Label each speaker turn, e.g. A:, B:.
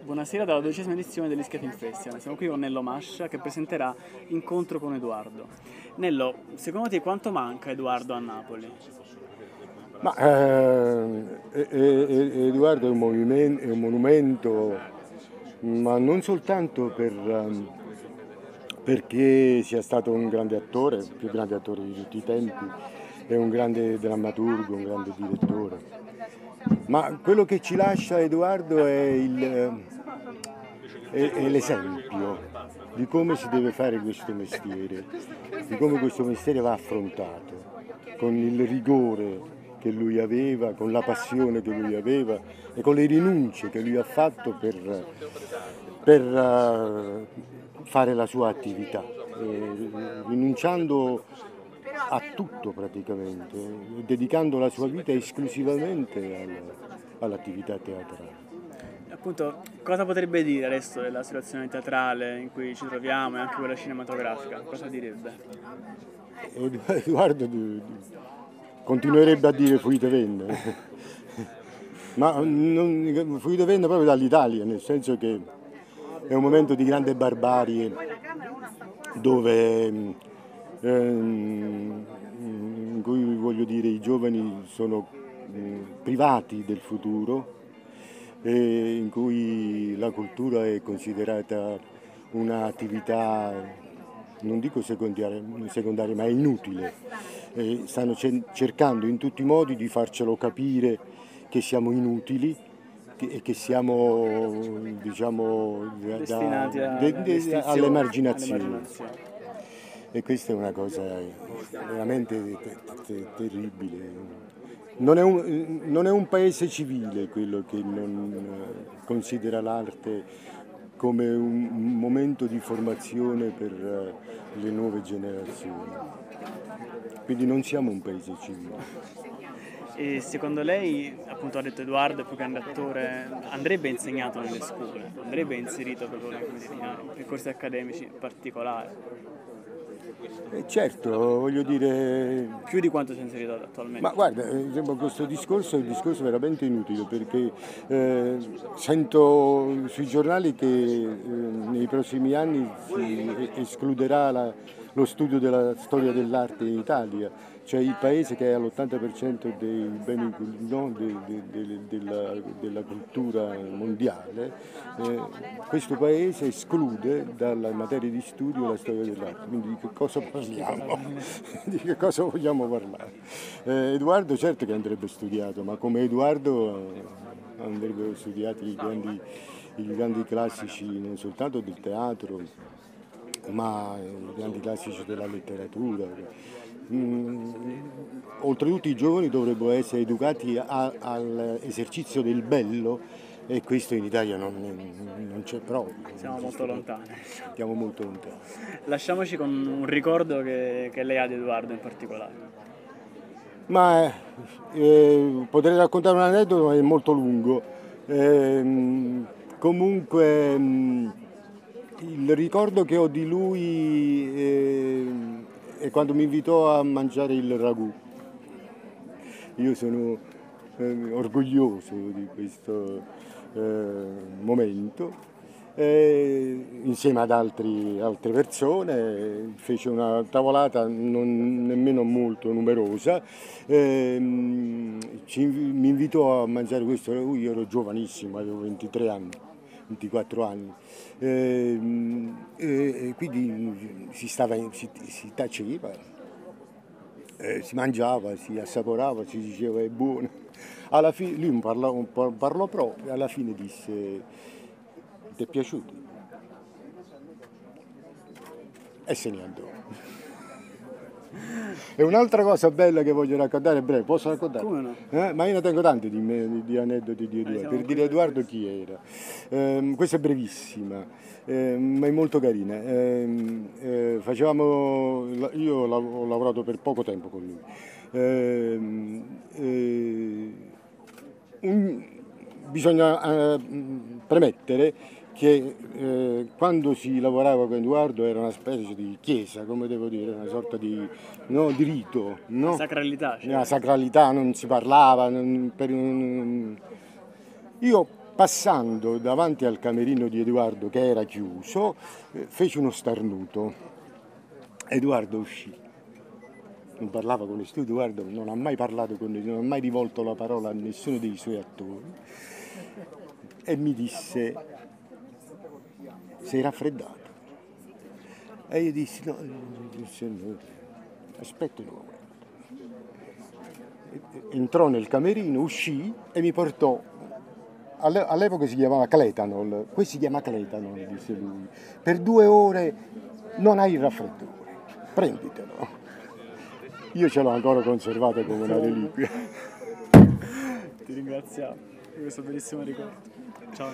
A: Buonasera dalla dodicesima edizione dell'Iskating Festival. Siamo qui con Nello Mascia che presenterà Incontro con Edoardo. Nello, secondo te quanto manca Edoardo a Napoli?
B: Ma eh, Edoardo è un, è un, monumento, ma non soltanto per, um, perché sia stato un grande attore, il più grande attore di tutti i tempi, è un grande drammaturgo, un grande direttore. Ma quello che ci lascia Edoardo è, il, è, è l'esempio di come si deve fare questo mestiere, di come questo mestiere va affrontato, con il rigore che lui aveva, con la passione che lui aveva e con le rinunce che lui ha fatto per, per uh, fare la sua attività, eh, rinunciando a tutto praticamente, dedicando la sua vita esclusivamente all'attività teatrale.
A: Appunto, cosa potrebbe dire adesso della situazione teatrale in cui ci troviamo e anche quella cinematografica? Cosa direbbe?
B: Edoardo continuerebbe a dire fuite venne, ma non, fuite venne proprio dall'Italia, nel senso che è un momento di grande barbarie dove in cui voglio dire i giovani sono privati del futuro, in cui la cultura è considerata un'attività, non dico secondaria, secondaria ma inutile. E stanno cercando in tutti i modi di farcelo capire che siamo inutili e che siamo diciamo,
A: da, da,
B: all'emarginazione e questa è una cosa veramente terribile. Non è, un, non è, un, paese civile quello che non eh, considera l'arte come un momento di formazione per eh, le nuove generazioni. Quindi non siamo un paese civile.
A: E secondo lei, appunto ha detto Edoardo, più grande attore, andrebbe insegnato nelle scuole, andrebbe inserito proprio nei percorsi accademici particolari?
B: Eh certo, voglio dire...
A: Più di quanto si è inserito attualmente?
B: Ma guarda, eh, questo discorso è un discorso veramente inutile perché eh, sento sui giornali che eh, nei prossimi anni si escluderà la, lo studio della storia dell'arte in Italia cioè il paese che ha l'80% dei beni no, de, de, de, della, della, cultura mondiale, eh, questo paese esclude dalla materia di studio la storia dell'arte, quindi di che cosa parliamo? di che cosa vogliamo parlare? Eh, Edoardo certo che andrebbe studiato, ma come Edoardo eh, andrebbero studiati i grandi, i grandi classici non soltanto del teatro, ma i grandi classici della letteratura Mm, oltretutto i giovani dovrebbero essere educati all'esercizio del bello e questo in Italia non, non c'è proprio.
A: Siamo molto lontani.
B: Siamo molto lontani.
A: Lasciamoci con un ricordo che, che lei ha di Edoardo in particolare.
B: Ma eh, eh potrei raccontare un aneddoto, ma è molto lungo. Eh, comunque mm, il ricordo che ho di lui eh, e quando mi invitò a mangiare il ragù. Io sono eh, orgoglioso di questo eh, momento. E, insieme ad altri, altre persone fece una tavolata non nemmeno molto numerosa e, ci, mi invitò a mangiare questo ragù, io ero giovanissimo, avevo 23 anni 24 anni. E, e quindi si, stava, si, si taceva, eh, si mangiava, si assaporava, si diceva è buono. Alla fine, lui parlò, parlò proprio e alla fine disse ti è piaciuto? E se ne andò. E un'altra cosa bella che voglio raccontare, breve, posso raccontare?
A: Come no?
B: Eh? Ma io ne tengo tanti di, me, di, aneddoti di Edoardo, per dire Edoardo chi era. Eh, questa è brevissima, eh, ma è molto carina. Ehm, eh, facevamo, io ho lavorato per poco tempo con lui. Ehm, eh, un, bisogna eh, premettere che eh, quando si lavorava con Edoardo era una specie di chiesa, come devo dire, una sorta di, no, di rito. No?
A: Sacralità.
B: Cioè. Una sacralità, non si parlava. Non, per, non, io passando davanti al camerino di Edoardo che era chiuso, eh, fece uno starnuto. Edoardo uscì. Non parlava con nessuno, Edoardo non ha mai parlato con nessuno, non ha mai rivolto la parola a nessuno dei suoi attori. E mi disse, sei raffreddato? E io dissi, no, disse, no aspetta un momento. Entrò nel camerino, uscì e mi portò all'epoca si chiamava Cletanol, qui si chiama Cletanol, disse lui. Per due ore non hai il raffreddore, prenditelo. Io ce l'ho ancora conservato come una reliquia.
A: Ti ringraziamo per questo bellissimo ricordo. Ciao.